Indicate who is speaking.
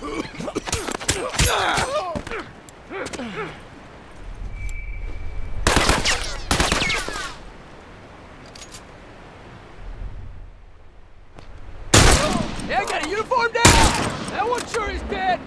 Speaker 1: Hey, I got a uniform down! That one sure is dead!